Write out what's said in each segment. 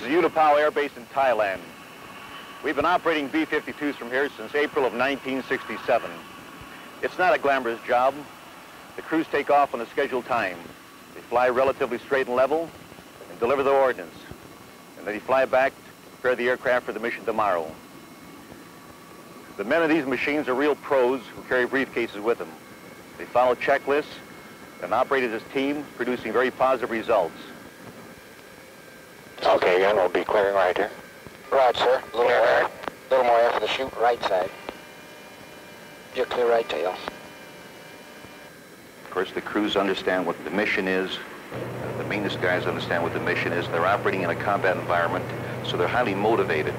This is Utapao Air Base in Thailand. We've been operating B-52s from here since April of 1967. It's not a glamorous job. The crews take off on a scheduled time. They fly relatively straight and level and deliver the ordnance. And then they fly back to prepare the aircraft for the mission tomorrow. The men of these machines are real pros who carry briefcases with them. They follow checklists and operate as a team, producing very positive results. Okay, again, we'll be clearing right here. Right, sir. A little more air. A little more air for the chute, right side. You're clear right tail. Of course, the crews understand what the mission is. The maintenance guys understand what the mission is. They're operating in a combat environment, so they're highly motivated.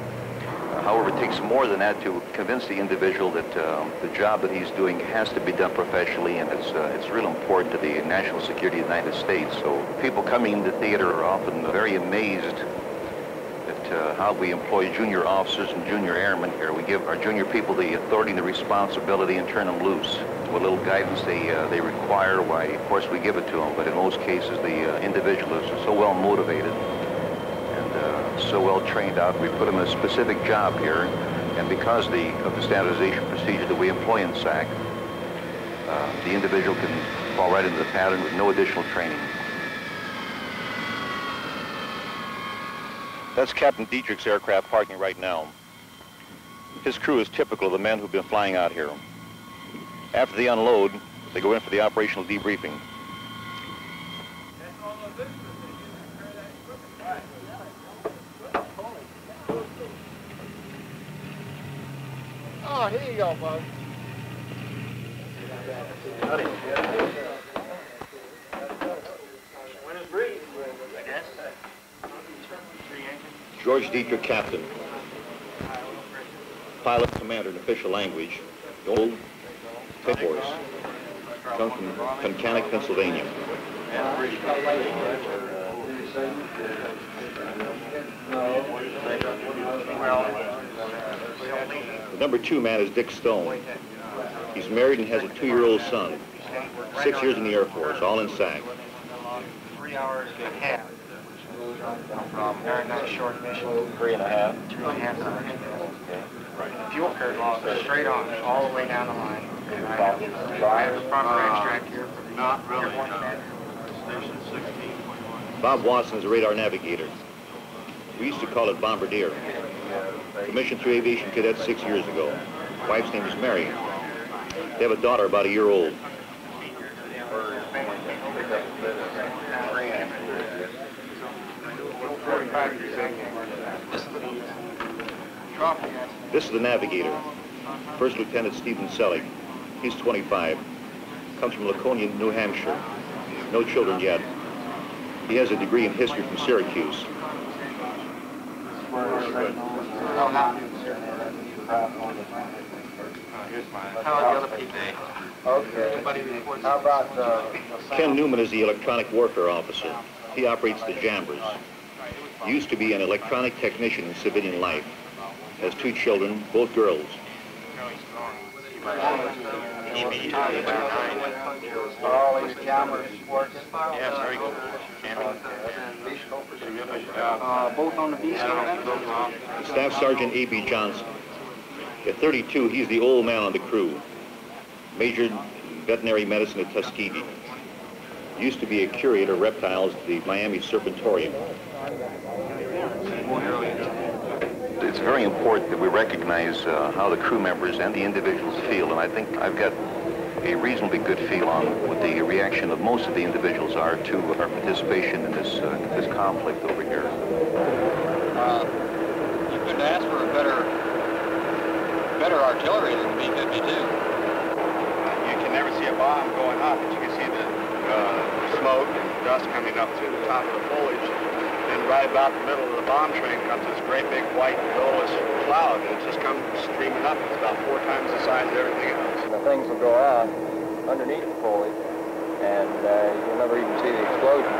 However, it takes more than that to convince the individual that uh, the job that he's doing has to be done professionally, and it's uh, it's real important to the national security of the United States. So people coming into theater are often very amazed at uh, how we employ junior officers and junior airmen here. We give our junior people the authority and the responsibility and turn them loose. What little guidance they uh, they require, why, of course, we give it to them. But in most cases, the uh, individual is so well motivated so well trained out. We put them a specific job here, and because the, of the standardization procedure that we employ in SAC, uh, the individual can fall right into the pattern with no additional training. That's Captain Dietrich's aircraft parking right now. His crew is typical of the men who've been flying out here. After they unload, they go in for the operational debriefing. Oh, here you go, bud. George Dietrich, captain. Pilot, commander in official language. Old Pit Horse. Come from Tunkhannock, Pennsylvania. The number two man is Dick Stone. He's married and has a two-year-old son. Six years in the Air Force, all in SAC. Three hours and a half. From very nice short mission. Three and a half. Two and a half hours. Okay. Fuel curve log straight on, all the way down the line. And I have, I have the proper extract here for the Not really. airborne commander. Station 16.1. Bob Watson is a radar navigator. We used to call it Bombardier. Commissioned through aviation cadets six years ago. Wife's name is Mary. They have a daughter about a year old. This is the navigator, First Lieutenant Stephen Selig. He's 25. Comes from Laconia, New Hampshire. No children yet. He has a degree in history from Syracuse. How are the other people? Okay. How about, uh, Ken Newman is the electronic warfare officer. He operates the jammers. Used to be an electronic technician in civilian life. Has two children, both girls. Are uh, all these cameras working? Yes, very good. Uh, uh, both on the B? Staff Sergeant A.B. Johnson. At 32, he's the old man on the crew. Majored in veterinary medicine at Tuskegee. Used to be a curator of reptiles at the Miami Serpentarium. It's very important that we recognize uh, how the crew members and the individuals feel, and I think I've got a reasonably good feel on what the reaction of most of the individuals are to our participation in this uh, this conflict over here. Uh, you couldn't ask for a better, better artillery than the B-52. You can never see a bomb going up, but you can see the uh, smoke and dust coming up through the top of the foliage. Then right about the middle of the bomb train comes this great big white billows cloud, and it just comes streaming up. It's about four times the size of everything else. And the things will go out underneath the foliage, and uh, you'll never even see the explosion.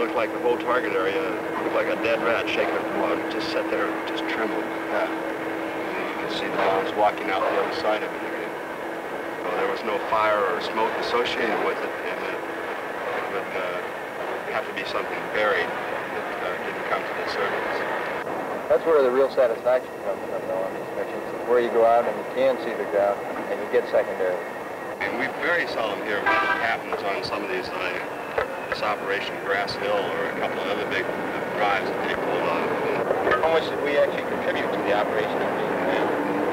looked like the whole target area looked like a dead rat shaking from It just sat there, just trembled. Yeah. And you can see the bombs walking out the other side of it again. Well, there was no fire or smoke associated with it, and it, it would uh, have to be something buried that uh, didn't come to the surface. That's where the real satisfaction comes from, though, on these missions, is where you go out and you can see the ground, and you get secondary. And we very seldom hear what happens on some of these, uh, this Operation Grass Hill or a couple of other big drives that they pulled off. How much did we actually contribute to the operation of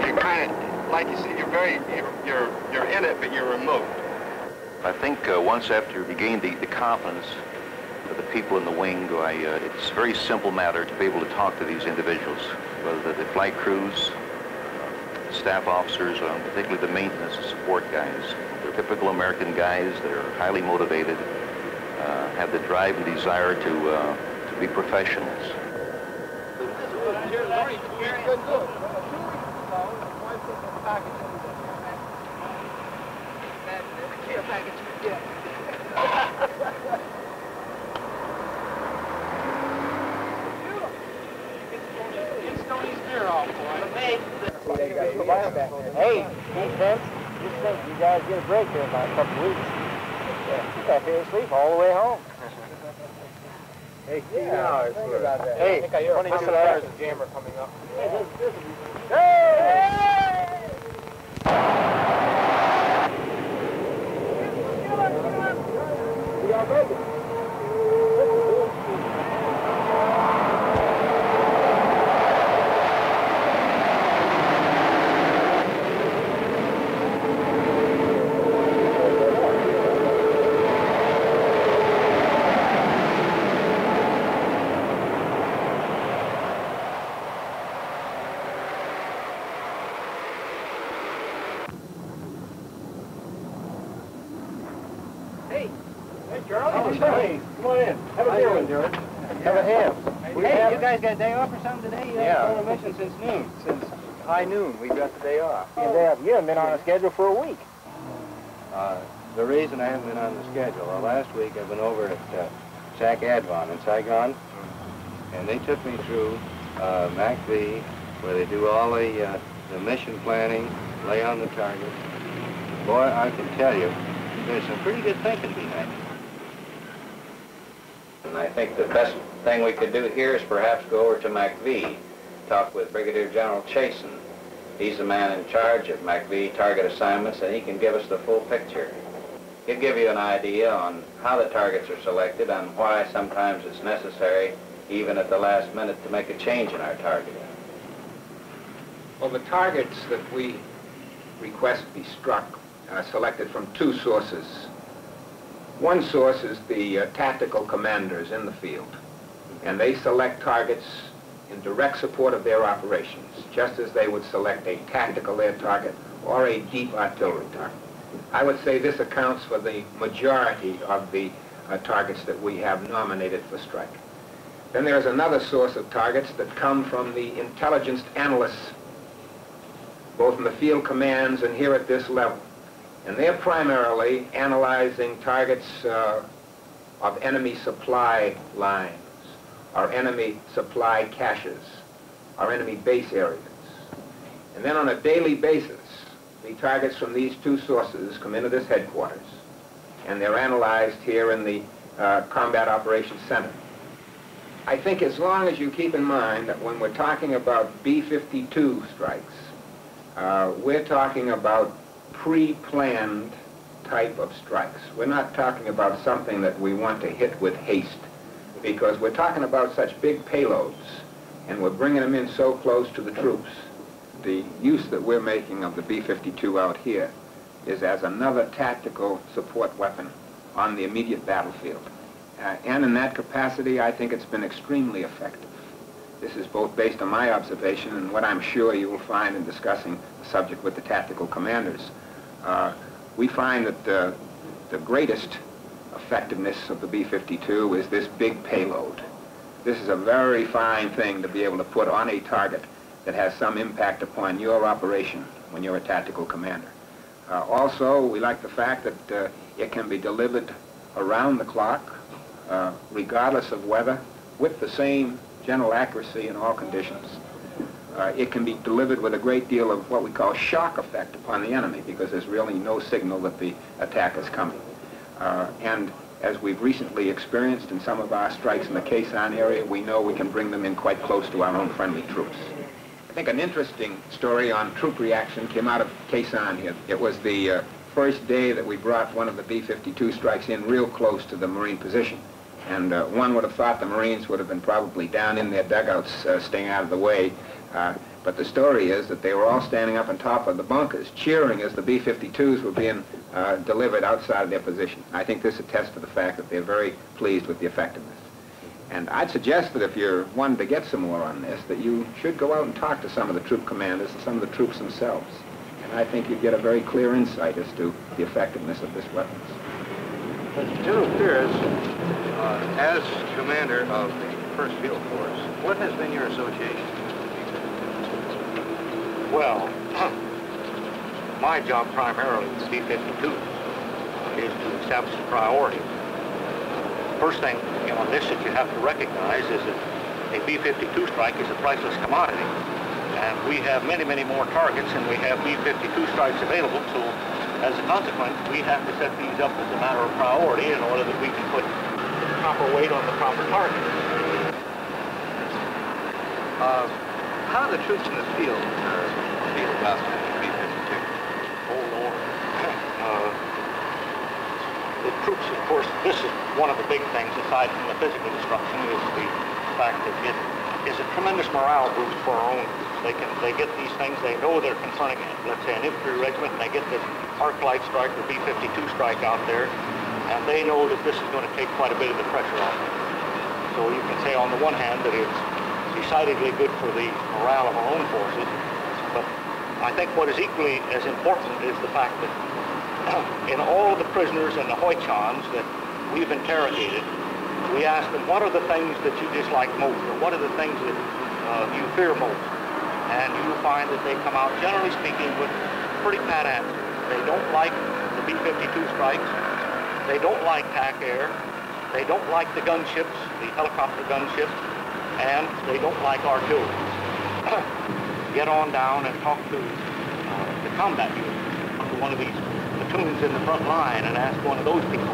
the You kind of, like you see, you're very, you're, you're, you're in it, but you're remote. I think uh, once after you gain the, the confidence of the people in the wing, I, uh, it's a very simple matter to be able to talk to these individuals, whether they're the flight crews, staff officers, um, particularly the maintenance and support guys. They're typical American guys They're highly motivated, uh, have the drive and desire to, uh, to be professionals. Hey, hey, Vince, just think you guys get a break here in about a couple weeks. Yeah, you got here to sleep all the way home. Hey, yeah, think about that. Hey, 22 hours of jammer coming up. Have a ham. We Hey, have- a ham. Hey, you guys got a day off or something today? You Yeah. haven't been on a mission since noon. Since high noon, we got the day off. You have, you haven't been on a schedule for a week. Uh, the reason I haven't been on the schedule, well, last week I've been over at uh, SAC Advon in Saigon, and they took me through uh, MACV, where they do all the, uh, the mission planning, lay on the target. Boy, I can tell you, there's some pretty good thinking behind it. And I think the best thing we could do here is perhaps go over to MACV, talk with Brigadier General Chasen. He's the man in charge of MACV target assignments, and he can give us the full picture. He'll give you an idea on how the targets are selected and why sometimes it's necessary, even at the last minute, to make a change in our target. Well, the targets that we request be struck are selected from two sources. One source is the uh, tactical commanders in the field, and they select targets in direct support of their operations, just as they would select a tactical air target or a deep artillery target. I would say this accounts for the majority of the uh, targets that we have nominated for strike. Then there's another source of targets that come from the intelligence analysts both in the field commands and here at this level. And they're primarily analyzing targets uh, of enemy supply lines, our enemy supply caches, our enemy base areas. And then on a daily basis, the targets from these two sources come into this headquarters, and they're analyzed here in the uh, Combat Operations Center. I think as long as you keep in mind that when we're talking about B-52 strikes, uh, we're talking about pre-planned type of strikes. We're not talking about something that we want to hit with haste because we're talking about such big payloads and we're bringing them in so close to the troops. The use that we're making of the B-52 out here is as another tactical support weapon on the immediate battlefield. Uh, and in that capacity, I think it's been extremely effective. This is both based on my observation and what I'm sure you will find in discussing the subject with the tactical commanders. Uh, we find that the, the greatest effectiveness of the B-52 is this big payload. This is a very fine thing to be able to put on a target that has some impact upon your operation when you're a tactical commander. Uh, also, we like the fact that uh, it can be delivered around the clock, uh, regardless of weather, with the same general accuracy in all conditions. Uh, it can be delivered with a great deal of what we call shock effect upon the enemy because there's really no signal that the attack is coming. Uh, and as we've recently experienced in some of our strikes in the Khe Sanh area, we know we can bring them in quite close to our own friendly troops. I think an interesting story on troop reaction came out of Khe Sanh here. It was the uh, first day that we brought one of the B-52 strikes in real close to the Marine position. And uh, one would have thought the Marines would have been probably down in their dugouts uh, staying out of the way. Uh, but the story is that they were all standing up on top of the bunkers, cheering as the B-52s were being uh, delivered outside of their position. I think this attests to the fact that they're very pleased with the effectiveness. And I'd suggest that if you're wanting to get some more on this, that you should go out and talk to some of the troop commanders and some of the troops themselves. And I think you'd get a very clear insight as to the effectiveness of this weapons. General Peers, uh, as commander of the 1st Field Force, what has been your association? Well, my job primarily with B-52 is to establish a priority. First thing you know, on this that you have to recognize is that a B-52 strike is a priceless commodity. And we have many, many more targets and we have B-52 strikes available, so as a consequence, we have to set these up as a matter of priority in order that we can put the proper weight on the proper target. Uh, how do the troops in the field uh, feel about the B-52? Oh, Lord. Uh, the troops, of course, this is one of the big things, aside from the physical destruction, is the fact that it is a tremendous morale boost for our own. They can, they get these things, they know they're confronting, let's say, an infantry regiment, and they get this arc light strike or B-52 strike out there, and they know that this is going to take quite a bit of the pressure off. So you can say on the one hand that it's decidedly good for the morale of our own forces, I think what is equally as important is the fact that in all of the prisoners and the Hoi Chanhs that we've interrogated, we ask them, what are the things that you dislike most, or what are the things that uh, you fear most? And you find that they come out, generally speaking, with pretty pat answers. They don't like the B-52 strikes. They don't like TAC air. They don't like the gunships, the helicopter gunships, and they don't like artillery. Get on down and talk to uh, the combat unit, to one of these platoons in the front line and ask one of those people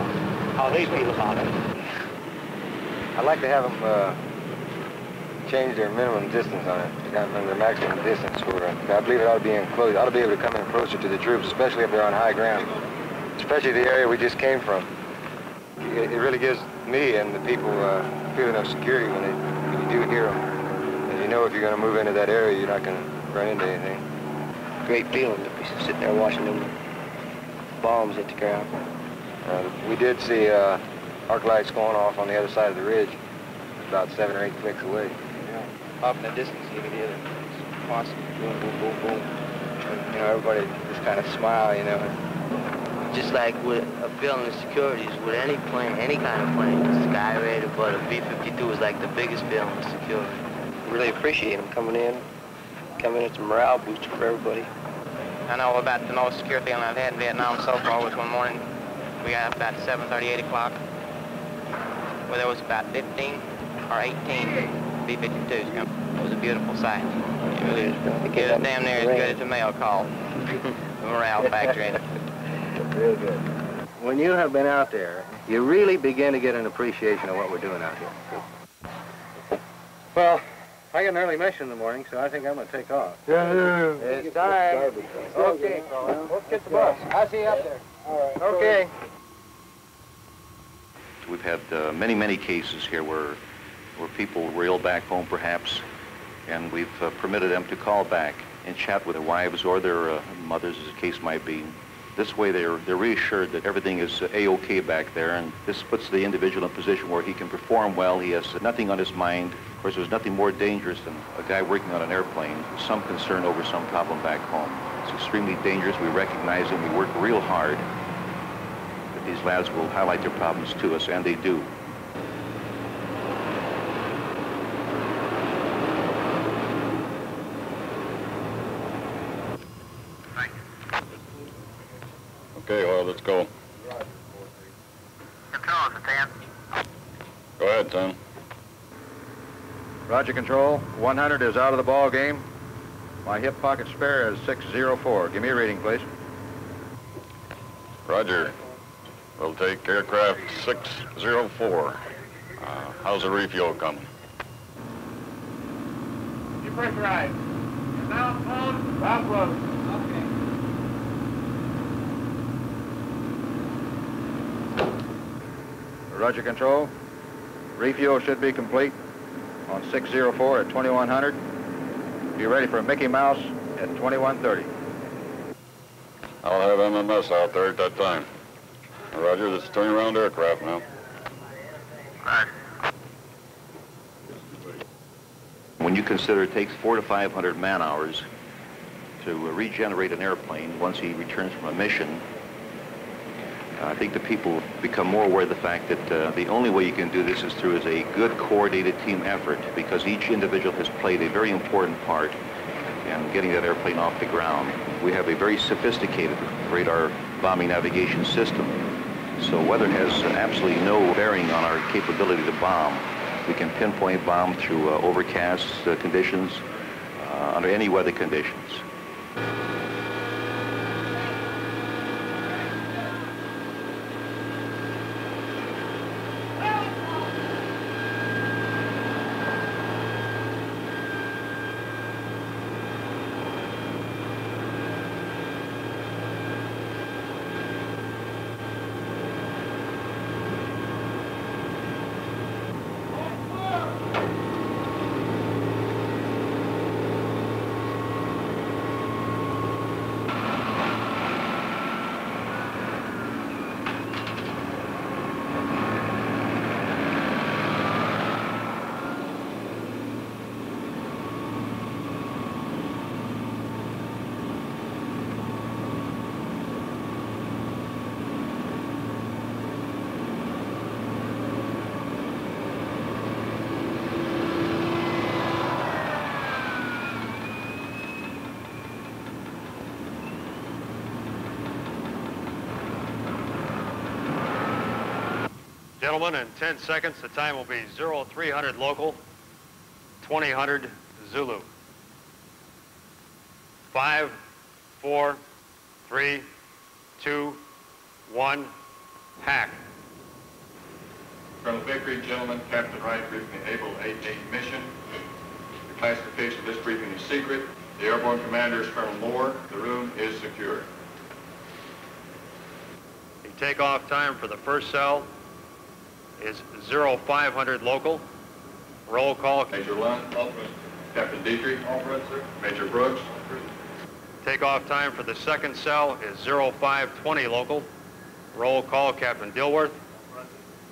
how they feel about it. I'd like to have them uh, change their minimum distance on it, their maximum distance for it. I believe it ought to be enclosed, ought to be able to come in closer to the troops, especially if they're on high ground, especially the area we just came from. It, it really gives me and the people uh, feeling of security when, they, when you do hear them. And you know if you're going to move into that area, you're not going to run into anything. Great feeling to be sitting there watching them bombs hit the ground. Uh, we did see uh, arc lights going off on the other side of the ridge, about seven or eight clicks away. Yeah. Off in the distance, you can hear them constant boom, boom, boom, boom. And, you know, everybody just kind of smile, you know. Just like with a feeling of security is with any plane, any kind of plane, Skyraider, but a B-52 is like the biggest feeling of security. Really appreciate them coming in. Coming in, it's a morale booster for everybody. I know about the most secure feeling I've had in Vietnam so far was one morning we got up about 7.30, 8 o'clock, where there was about 15 or 18 B-52s coming. It was a beautiful sight. It really it was damn near as good as a mail call. the morale factor in it. Real good. When you have been out there, you really begin to get an appreciation of what we're doing out here. Well, I got an early mission in the morning, so I think I'm going to take off. Yeah, yeah, It's time. Okay, let's get the bus. I'll see you up there. All right. Okay. We've had uh, many, many cases here where, where people were ill back home, perhaps, and we've uh, permitted them to call back and chat with their wives or their uh, mothers, as the case might be. This way, they're, they're reassured that everything is uh, A-OK back there, and this puts the individual in a position where he can perform well. He has nothing on his mind. Of course, there's nothing more dangerous than a guy working on an airplane with some concern over some problem back home. It's extremely dangerous. We recognize it. We work real hard that these lads will highlight their problems to us, and they do. Okay, well, let's go. Control, Sam. Go ahead, Tom. Roger, Control. 100 is out of the ball game. My hip pocket spare is 604. Give me a reading, please. Roger. We'll take aircraft 604. Uh, how's the refuel coming? Depressurize. Now on, Bob Roger control. Refuel should be complete on 604 at 2100. Be ready for Mickey Mouse at 2130. I'll have MMS out there at that time. Roger, this is turning around aircraft now. When you consider it takes four to 500 man-hours to uh, regenerate an airplane once he returns from a mission, I think the people become more aware of the fact that uh, the only way you can do this is through is a good coordinated team effort because each individual has played a very important part in getting that airplane off the ground. We have a very sophisticated radar bombing navigation system. So weather has absolutely no bearing on our capability to bomb. We can pinpoint bomb through uh, overcast uh, conditions, uh, under any weather conditions. Gentlemen, in 10 seconds, the time will be 0300 local, 2000 Zulu. Five, four, three, two, one, hack. Colonel Vickery, gentlemen, Captain Wright briefing the Able 88 mission. The classification of this briefing is secret. The airborne commander is Colonel Moore. The room is secure. The takeoff time for the first cell is 0500 local. Roll call. Major Lund. Captain Dietrich. sir. Major Brooks. Takeoff time for the second cell is 0520 local. Roll call Captain Dilworth.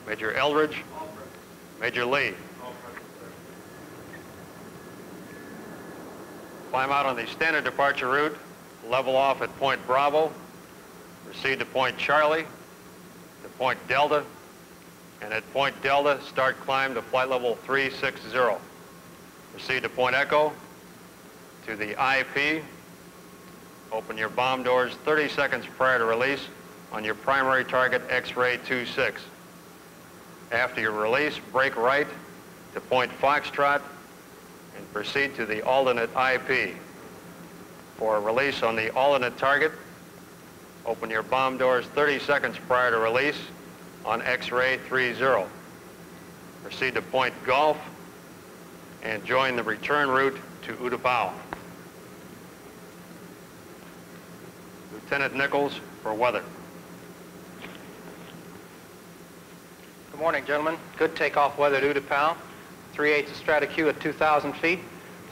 Major Eldridge. Major Lee. Climb out on the standard departure route. Level off at point Bravo. Proceed to point Charlie. To point Delta. And at point Delta, start climb to flight level 360. Proceed to point Echo, to the IP. Open your bomb doors 30 seconds prior to release on your primary target X-ray 26. After your release, break right to point Foxtrot and proceed to the alternate IP. For release on the alternate target, open your bomb doors 30 seconds prior to release on X-ray 30. Proceed to point Gulf and join the return route to Utapao. Lieutenant Nichols for weather. Good morning, gentlemen. Good takeoff weather at Utapao. 3 8 Strata-Q at 2,000 feet.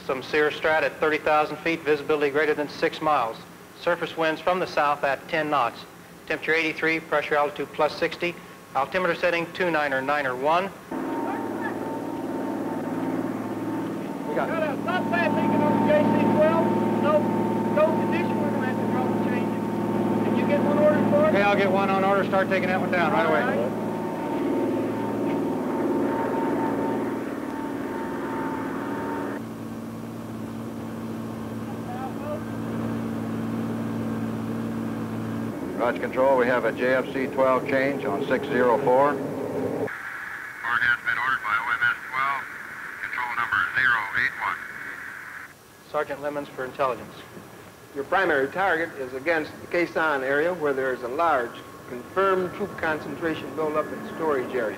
Some Cirrus Strat at 30,000 feet. Visibility greater than 6 miles. Surface winds from the south at 10 knots. Temperature 83, pressure altitude plus 60. Altimeter setting 29901. We got Got a not bad thinking on the JC-12. No, no condition. We're going to have to the change. Can you get one ordered for us? Okay, I'll get one on order. Start taking that one down right away. Roger control, we have a JFC 12 change on 604. Report has been ordered by OMS 12, control number 081. Sergeant Lemons for intelligence. Your primary target is against the Khe Sanh area where there is a large confirmed troop concentration buildup in storage area.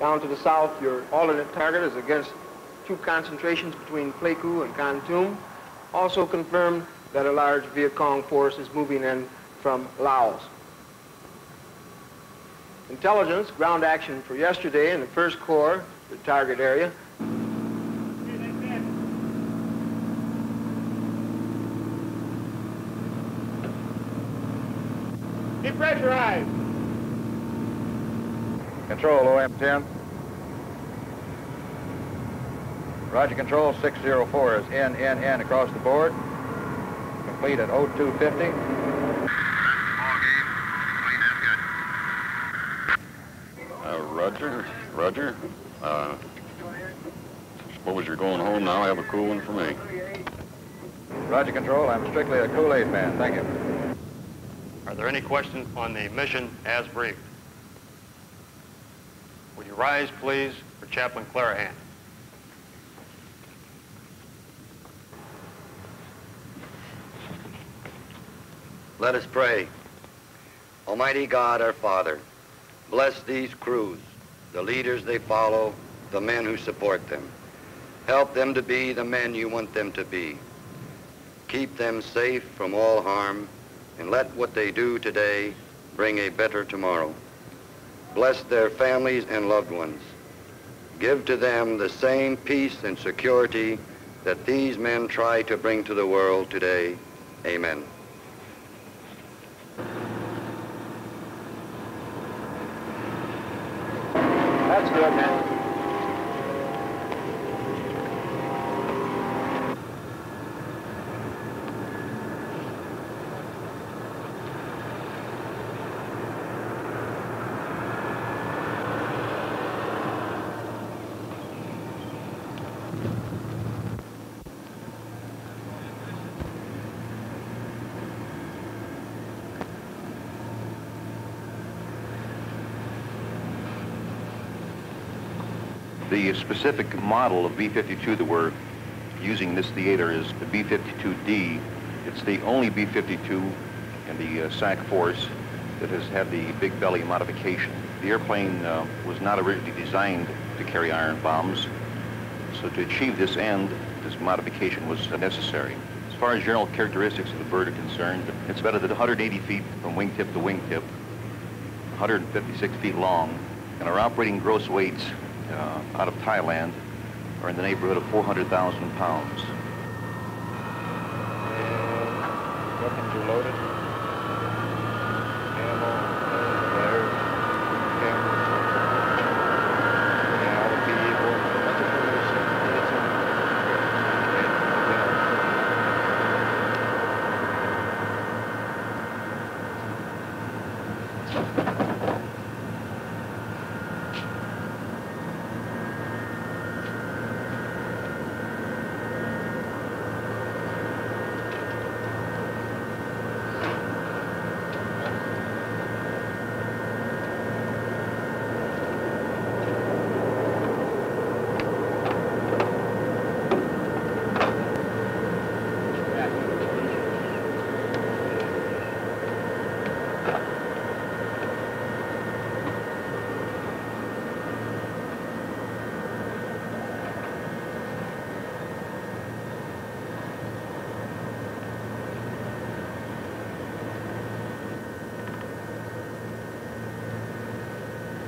Down to the south, your alternate target is against troop concentrations between Pleiku and Kontum. Also confirmed that a large Viet Cong force is moving in from Laos. Intelligence, ground action for yesterday in the 1st Corps, the target area. Depressurized. Control, OM-10. Roger, control, 604 is N, N, N across the board. Complete at 0250. Uh, Roger, Roger. Uh, suppose you're going home now. I have a cool one for me. Roger, control. I'm strictly a Kool-Aid man. Thank you. Are there any questions on the mission as briefed? Would you rise, please, for Chaplain Clarahan? Let us pray. Almighty God, our Father, bless these crews, the leaders they follow, the men who support them. Help them to be the men you want them to be. Keep them safe from all harm, and let what they do today bring a better tomorrow. Bless their families and loved ones. Give to them the same peace and security that these men try to bring to the world today. Amen. That's good, specific model of B-52 that we're using in this theater is the B-52D. It's the only B-52 in the uh, SAC force that has had the big belly modification. The airplane uh, was not originally designed to carry iron bombs, so to achieve this end, this modification was necessary. As far as general characteristics of the bird are concerned, it's about at 180 feet from wingtip to wingtip, 156 feet long, and our operating gross weights uh, out of Thailand are in the neighborhood of 400,000 pounds. Weapons are loaded. Ammo, flares, cameras. Yeah, all the PE board. That's a full list.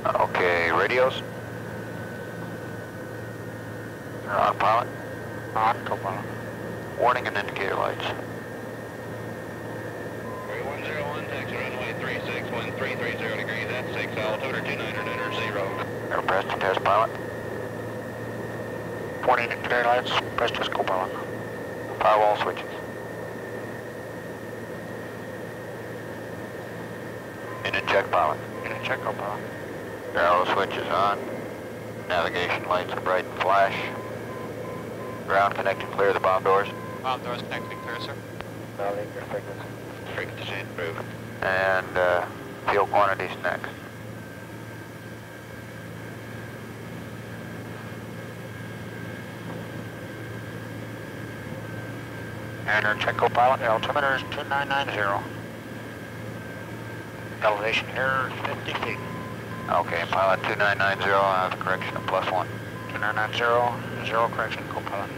Okay, radios. You're on, pilot. On, co-pilot. Warning and indicator lights. 3101, taxi runway 361330 degrees at 6, altitude or 2900 under zero. Air Preston test pilot. Warning and indicator lights. Preston co-pilot. Firewall switches. Engine check pilot. In a check co-pilot. is on. Navigation lights are bright and flash. Ground connected clear the bomb doors. Bomb doors connected clear, sir. Frequency improved. And uh, fuel quantities next. And our check co-pilot altimeter is 2990. Elevation error 50 feet. Okay, pilot 2990, I have a correction of plus one. 2990, zero correction, co-pilot.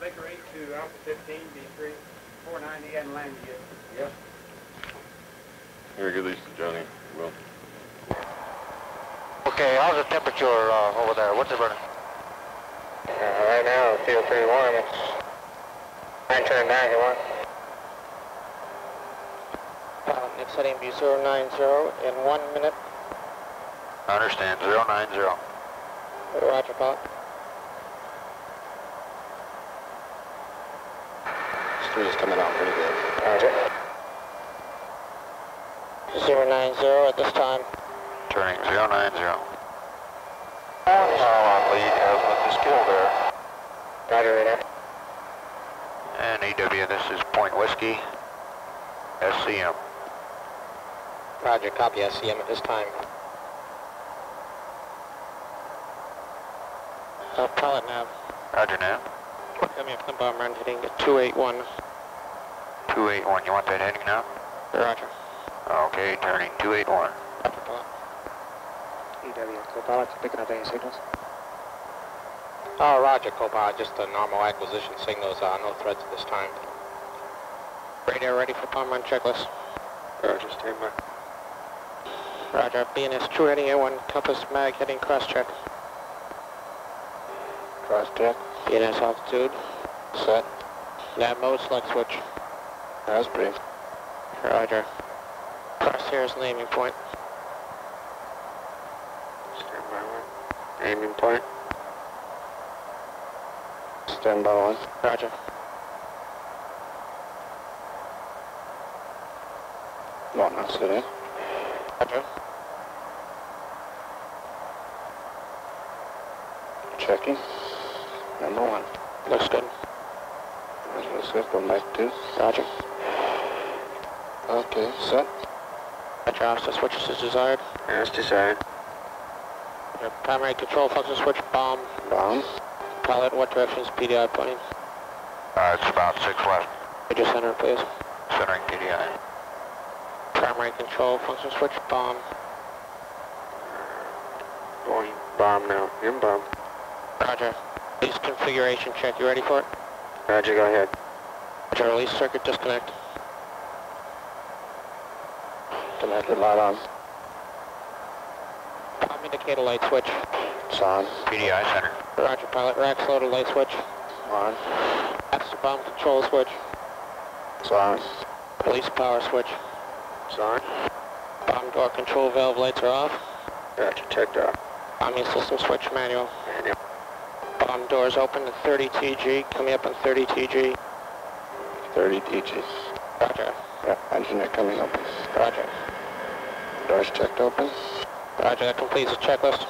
Baker 8 to Alpha 15, B3, 490 and land yet. Yes. Here, give these to Johnny. Will. Okay, how's the temperature uh, over there? What's it running? Uh, right now, it feels pretty warm. It's nine turn back, you want? Uh, next heading be 090 in one minute. I understand, 090. Roger, pilot. Street is coming out pretty good. Roger. 090 at this time. Turning 090. Power lead has with the skill there. Roger, radar. And EW, this is Point Whiskey, SCM. Roger, copy SCM at this time. Uh, pilot nav. Roger, nav. Coming up the bomb run heading 281. 281, you want that heading now? Roger. Okay, turning 281. Roger, pilot. EW, co-pilot, picking up any signals? Oh, roger, co-pilot. Just the normal acquisition signals. Uh, no threats at this time. Radio ready for bomb run checklist. Roger, stand by. Roger, BNS true heading A1, compass mag heading cross check. Cross check. BNS altitude. Set. Nav mode, select switch. That's brief. Roger. Crosshairs and aiming point. Stand by point. Stand by one. Roger. One, eh? Roger. Checking. Number one. Looks good. Let's go go back two. Roger. Okay, set. Roger, officer switches as desired. As desired. Your primary control function switch, bomb. Bomb. Pilot, what direction is PDI pointing? Uh, it's about 6 left, Major center, please. centering PDI. Primary control function switch, bomb. Going bomb now. In bomb. Roger. Release configuration check. You ready for it? Roger, go ahead. Roger, release circuit disconnect. Connected light on. Bomb indicator light switch. It's on. PDI center. Roger, pilot. Racks loaded light switch. On. Master bomb control switch. It's on. Release power switch. It's on. Bomb door control valve lights are off. Roger, checked out. Bombing system switch manual. Manual. Bomb doors open at 30 TG. Coming up on 30 TG. 30 TGs. Roger. Yeah, engineer coming up. Roger. Doors checked open. Roger, that completes the checklist.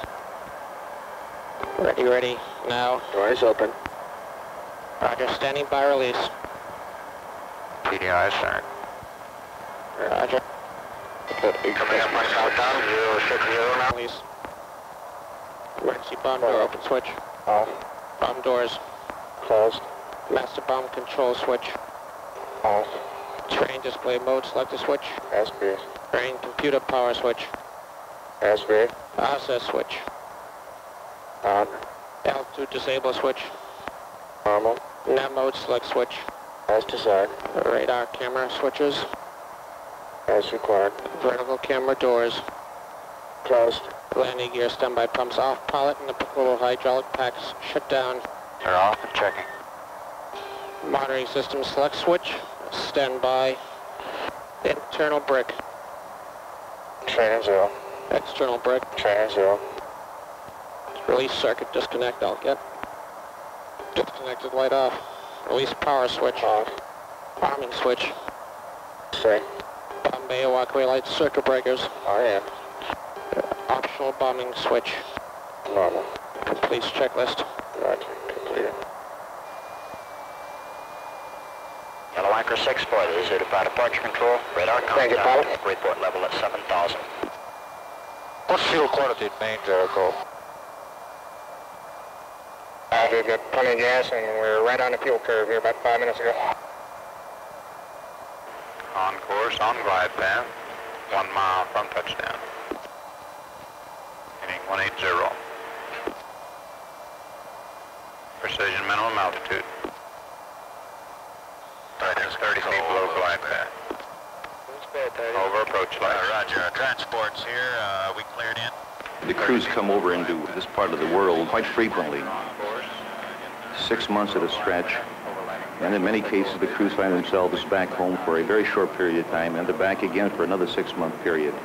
Ready, ready, now. Doors open. Roger, standing by release. PDI center. Roger. Coming up on southbound, 060 now. Release. Emergency bomb door open switch. Off. Bomb doors. Closed. Master bomb control switch. Off. Train display mode selector switch. As brief. Train computer power switch. As brief. Access switch. On. Altitude disable switch. Normal. Nav mode select switch. As desired. Radar camera switches. As required. Vertical camera doors. Closed. Landing gear standby pumps off. Pilot and applicable hydraulic packs shut down. They're off and checking. Monitoring system select switch. Standby. Internal brick. Trainer zero. External brick. Trainer zero. Release circuit disconnect. I'll get. Disconnected light off. Release power switch. Off. Bombing switch. Say. Bomb bay walkway lights, circuit breakers. Oh, I am. Optional bombing switch. Normal. Completes checklist. Roger. Completed. Yellow Anchor 6-4, this is Zulu Departure Control. Radar contact. Report level at 7,000. What's fuel quantity main, Jericho? Uh, we've got plenty of gas and we're right on the fuel curve here about five minutes ago. On course, on glide path. One mile from touchdown. Heading 180. Precision minimum altitude. Is 30 feet below glide path. Over approach light. roger. Transports here. Uh, we cleared in. The crews come over into this part of the world quite frequently, six months at a stretch. And in many cases, the crews find themselves back home for a very short period of time, and they're back again for another six-month period.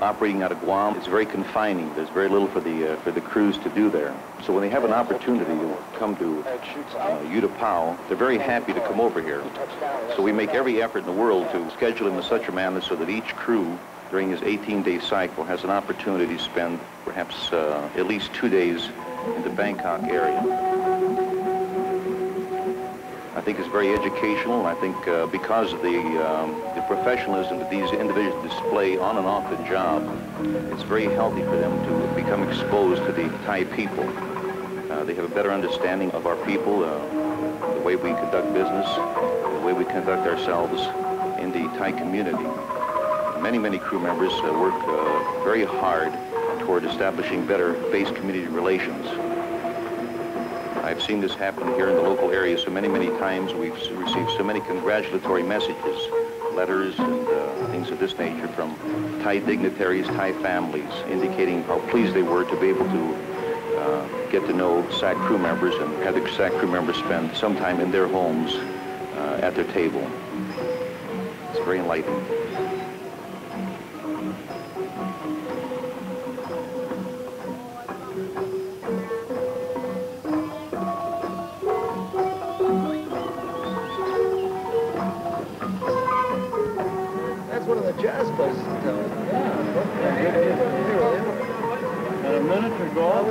Operating out of Guam is very confining. There's very little for the uh, for the crews to do there. So when they have an opportunity to come to uh, Utapao, they're very happy to come over here. So we make every effort in the world to schedule him in such a manner so that each crew during his 18-day cycle has an opportunity to spend perhaps uh, at least two days in the Bangkok area. I think it's very educational, I think uh, because of the, um, the professionalism that these individuals display on and off the job, it's very healthy for them to become exposed to the Thai people. Uh, they have a better understanding of our people, uh, the way we conduct business, the way we conduct ourselves in the Thai community. Many, many crew members uh, work uh, very hard toward establishing better base community relations. I've seen this happen here in the local area so many, many times. We've received so many congratulatory messages, letters, and uh, things of this nature from Thai dignitaries, Thai families, indicating how pleased they were to be able to uh, get to know SAC crew members and have the SAC crew members spend some time in their homes uh, at their table. It's very enlightening. Jazz places in town. Yeah. And A minute to go.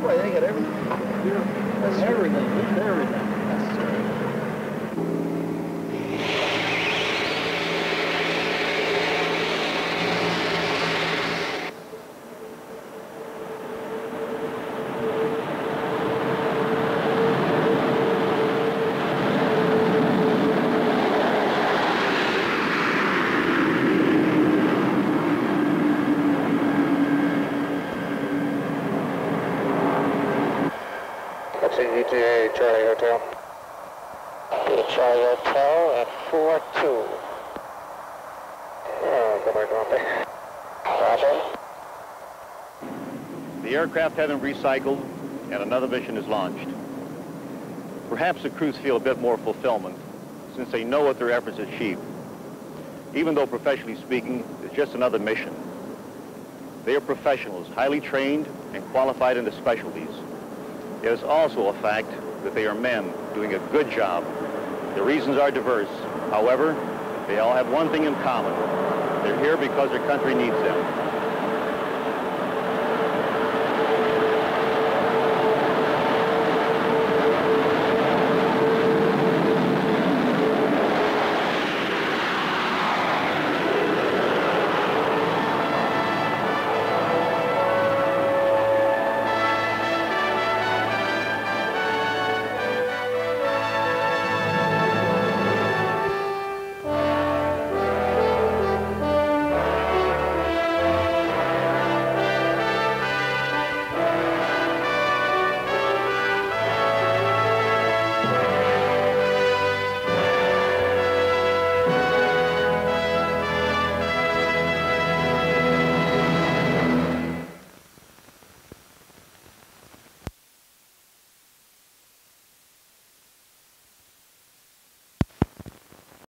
Boy, they got everything. That's everything. Everything. That's a UTA Charlie Hotel. Charlie Hotel at 4-2. Oh, go back on there. Roger. The aircraft have been recycled and another mission is launched. Perhaps the crews feel a bit more fulfillment since they know what their efforts achieved. Even though professionally speaking, it's just another mission. They are professionals, highly trained and qualified in their specialties. It is also a fact that they are men doing a good job. The reasons are diverse. However, they all have one thing in common. They're here because their country needs them.